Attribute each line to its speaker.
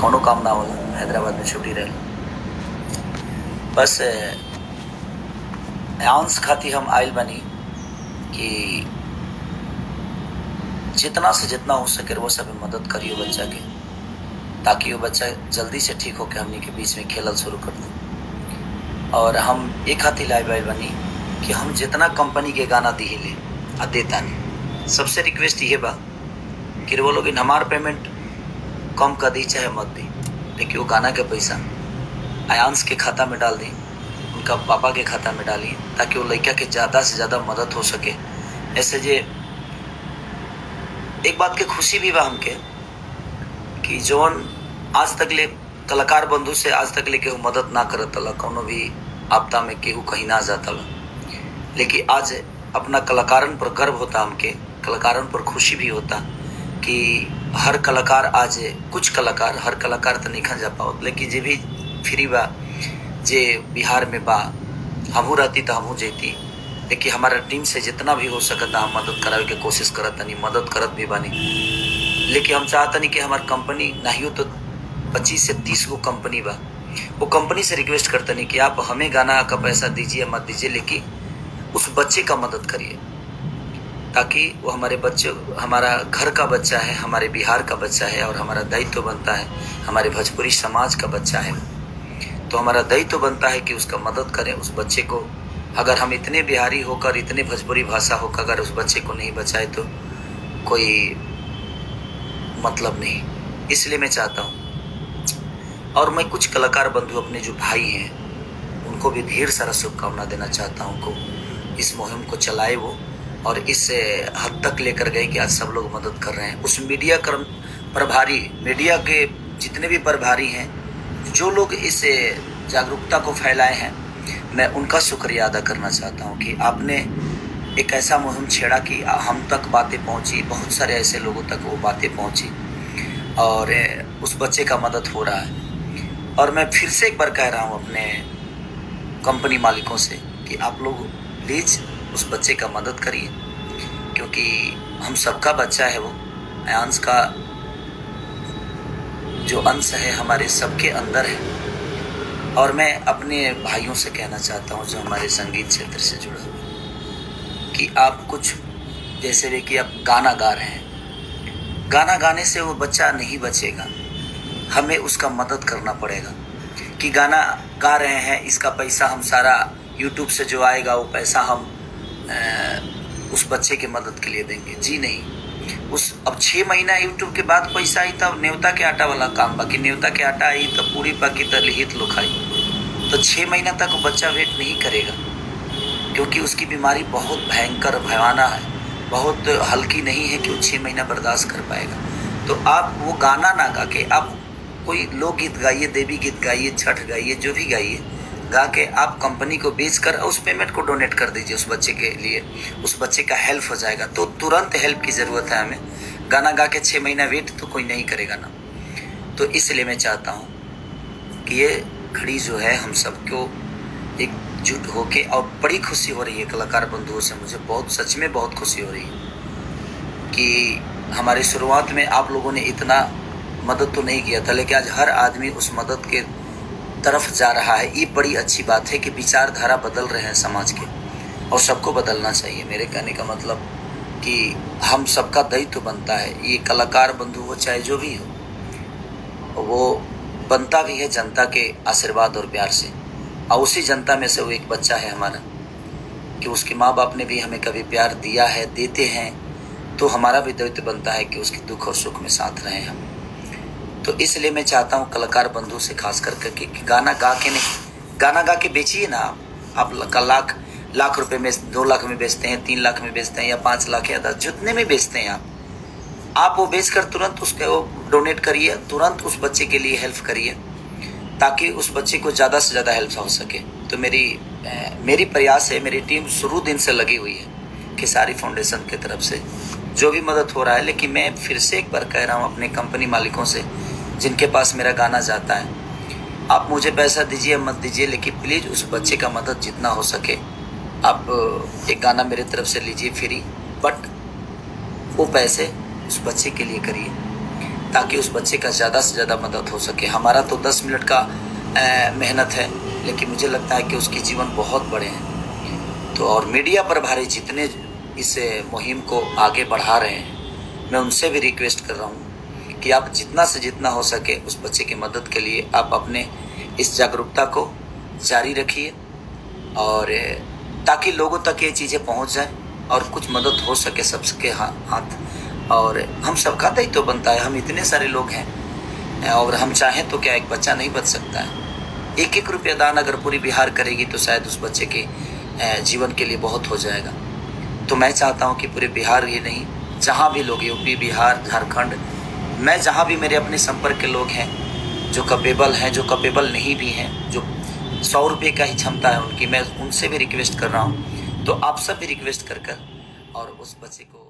Speaker 1: कौनो काम ना होला हैदराबाद में छुट्टी रहे। बस आंस खाती हम आयल बनी कि जितना से जितना हो सके वो सब मदद करियो बच्चा के, ताकि वो बच्चा जल्दी से ठीक होकर हमनी के बीच में खेलल शुरू कर दे। और हम एक हाथी लाइव आयल बनी कि हम जितना कंपनी के गाना दी ले आ देता नहीं। सबसे रिक्वेस्ट ये बा कि वो लोग हमार पेमेंट कम कर दी, चाहे मत दी। लेकिन वो गाना के पैसा। आयांश के खाता में डाल दी, उनका पापा के खाता में डाली, ताकि वो लड़का के ज़्यादा से ज़्यादा मदद हो सके। ऐसे जे एक बात के खुशी भी बा हमके, कि जौन आज तक ले, कलाकार बंधु से आज तक ले केहू मदद ना करत तला, कोनो भी आपदा में केहू कहीं ना जाता ला लेकिन आज अपना कलाकारन पर गर्व होता हमके कलाकारन पर खुशी भी होता। कि हर कलाकार आज कुछ कलाकार, हर कलाकार तो नहीं खा जा पाओ। लेकिन जे भी फ्री बा, जे बिहार में बा, हमहू रहती तो हमहू जेती। लेकिन हमारा टीम से जितना भी हो सकता हम मदद करावे के कोशिश करत तनी, मदद करत भी बानी। लेकिन हम चाहतनी कि हमार कंपनी नहीं तो पच्चीस से तीस गो कंपनी बा। वो कंपनी से रिक्वेस्ट करतनी कि आप हमें गाना का पैसा दीजिए, मत दीजिए, लेकिन उस बच्चे का मदद करिए। ताकि वो हमारे बच्चे, हमारा घर का बच्चा है, हमारे बिहार का बच्चा है और हमारा दायित्व तो बनता है, हमारे भोजपुरी समाज का बच्चा है। तो हमारा दायित्व तो बनता है कि उसका मदद करें, उस बच्चे को। अगर हम इतने बिहारी होकर, इतने भोजपुरी भाषा होकर अगर उस बच्चे को नहीं बचाए तो कोई मतलब नहीं। इसलिए मैं चाहता हूँ। और मैं कुछ कलाकार बंधु, अपने जो भाई हैं, उनको भी ढेर सारा शुभकामना देना चाहता हूँ को इस मुहिम को चलाए वो। और इस हद तक लेकर गए कि आज सब लोग मदद कर रहे हैं। उस मीडिया कर्म प्रभारी, मीडिया के जितने भी प्रभारी हैं, जो लोग इस जागरूकता को फैलाए हैं, मैं उनका शुक्रिया अदा करना चाहता हूँ कि आपने एक ऐसा मुहिम छेड़ा कि हम तक बातें पहुँची, बहुत सारे ऐसे लोगों तक वो बातें पहुँची और उस बच्चे का मदद हो रहा है। और मैं फिर से एक बार कह रहा हूँ अपने कंपनी मालिकों से कि आप लोग प्लीज़ उस बच्चे का मदद करिए। क्योंकि हम सबका बच्चा है वो। आयांश का जो अंश है हमारे सबके अंदर है। और मैं अपने भाइयों से कहना चाहता हूँ, जो हमारे संगीत क्षेत्र से जुड़े हुए कि आप कुछ, जैसे भी कि आप गाना गा रहे हैं। गाना गाने से वो बच्चा नहीं बचेगा। हमें उसका मदद करना पड़ेगा। कि गाना गा रहे हैं, इसका पैसा हम सारा यूट्यूब से जो आएगा, वो पैसा हम उस बच्चे के मदद के लिए देंगे। जी नहीं। उस अब छः महीना यूट्यूब के बाद पैसा आई, तब न्योता के आटा वाला काम। बाकी नेवता के आटा आई, तब पूरी बाकी तलिहित लो खाई। तो छः महीना तक बच्चा वेट नहीं करेगा, क्योंकि उसकी बीमारी बहुत भयंकर भयाना है। बहुत हल्की नहीं है कि वो छः महीना बर्दाश्त कर पाएगा। तो आप वो गाना ना गा के, आप कोई लोकगीत गाइए, देवी गीत गाइए, छठ गाइए, जो भी गाइए गा के आप कंपनी को बेच कर उस पेमेंट को डोनेट कर दीजिए उस बच्चे के लिए। उस बच्चे का हेल्प हो जाएगा। तो तुरंत हेल्प की ज़रूरत है हमें। गाना गा के छः महीना वेट तो कोई नहीं करेगा ना। तो इसलिए मैं चाहता हूँ कि ये घड़ी जो है हम सबको एकजुट होके और बड़ी खुशी हो रही है। कलाकार बंधुओं से मुझे बहुत, सच में बहुत खुशी हो रही है कि हमारी शुरुआत में आप लोगों ने इतना मदद तो नहीं किया था, लेकिन आज हर आदमी उस मदद के तरफ़ जा रहा है। ये बड़ी अच्छी बात है कि विचारधारा बदल रहे हैं समाज के, और सबको बदलना चाहिए। मेरे कहने का मतलब कि हम सबका दायित्व बनता है। ये कलाकार बंधु हो, चाहे जो भी हो, वो बनता भी है जनता के आशीर्वाद और प्यार से। और उसी जनता में से वो एक बच्चा है हमारा, कि उसके माँ बाप ने भी हमें कभी प्यार दिया है, देते हैं तो हमारा भी दायित्व बनता है कि उसके दुख और सुख में साथ रहें हम। तो इसलिए मैं चाहता हूँ कलाकार बंधु से खास करके कि, गाना गा के नहीं गाना गा के बेचिए ना आप। आप लाख लाख रुपए में दो लाख में बेचते हैं तीन लाख में बेचते हैं या पाँच लाख या दस जितने में बेचते हैं आप। आप वो बेच कर तुरंत उसके वो डोनेट करिए तुरंत उस बच्चे के लिए हेल्प करिए ताकि उस बच्चे को ज़्यादा से ज़्यादा हेल्प हो सके। तो मेरी मेरी प्रयास है मेरी टीम शुरू दिन से लगी हुई है खेसारी फाउंडेशन की तरफ़ से। जो भी मदद हो रहा है लेकिन मैं फिर से एक बार कह रहा हूँ अपने कंपनी मालिकों से जिनके पास मेरा गाना जाता है। आप मुझे पैसा दीजिए, मत दीजिए, लेकिन प्लीज़ उस बच्चे का मदद जितना हो सके। आप, एक गाना मेरे तरफ़ से लीजिए फ्री बट वो पैसे उस बच्चे के लिए करिए, ताकि उस बच्चे का ज़्यादा से ज़्यादा मदद हो सके। हमारा तो दस मिनट का मेहनत है, लेकिन मुझे लगता है कि उसके जीवन बहुत बड़े हैं। तो और मीडिया प्रभारी जितने इस मुहिम को आगे बढ़ा रहे हैं, मैं उनसे भी रिक्वेस्ट कर रहा हूँ। कि आप जितना से जितना हो सके उस बच्चे की मदद के लिए आप अपने इस जागरूकता को जारी रखिए और ताकि लोगों तक ये चीज़ें पहुँच जाए और कुछ मदद हो सके सबके हाथ। और हम सबका दायित्व तो बनता है, हम इतने सारे लोग हैं और हम चाहें तो क्या एक बच्चा नहीं बच सकता है। एक एक रुपया दान अगर पूरी बिहार करेगी तो शायद उस बच्चे के जीवन के लिए बहुत हो जाएगा। तो मैं चाहता हूँ कि पूरे बिहार ही नहीं, जहाँ भी लोग यूपी, बिहार, झारखंड मैं जहाँ भी मेरे अपने संपर्क के लोग हैं, जो कपेबल हैं, जो कपेबल नहीं भी हैं, जो सौ रुपये का ही क्षमता है उनकी, मैं उनसे भी रिक्वेस्ट कर रहा हूँ। तो आप सब भी रिक्वेस्ट कर कर और उस बच्चे को